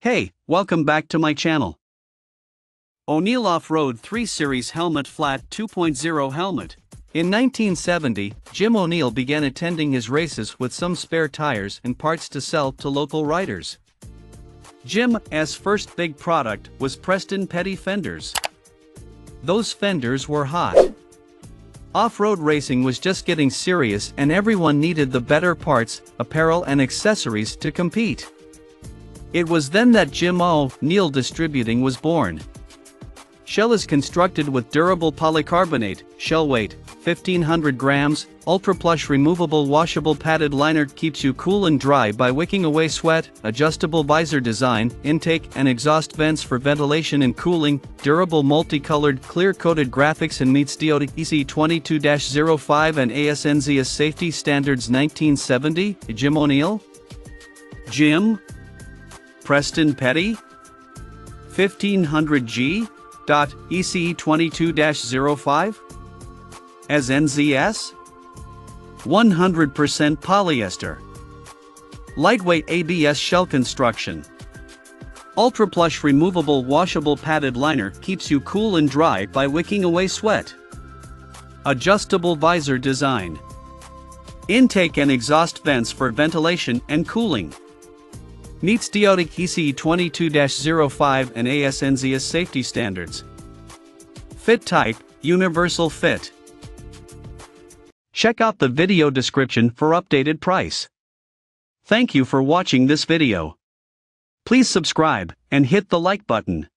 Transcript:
Hey, welcome back to my channel. O'Neal Off-Road 3 Series Helmet Flat 2.0 Helmet. In 1970, Jim O'Neal began attending his races with some spare tires and parts to sell to local riders. Jim's first big product was Preston Petty fenders. Those fenders were hot. Off-road racing was just getting serious and everyone needed the better parts, apparel and accessories to compete. It was then that Jim O'Neal Distributing was born. Shell is constructed with durable polycarbonate, shell weight, 1500 grams, ultra plush removable washable padded liner keeps you cool and dry by wicking away sweat, adjustable visor design, intake and exhaust vents for ventilation and cooling, durable multicolored clear coated graphics and meets DOT EC 22-05 and ASNZS safety standards 1970, Jim O'Neal? Jim? Preston Petty? 1500G? ECE 22-05? As NZS? 100% polyester. Lightweight ABS shell construction. Ultra plush removable washable padded liner keeps you cool and dry by wicking away sweat. Adjustable visor design. Intake and exhaust vents for ventilation and cooling. Meets DOTIC ECE 22-05 and ASNZS safety standards. Fit type, universal fit. Check out the video description for updated price. Thank you for watching this video. Please subscribe and hit the like button.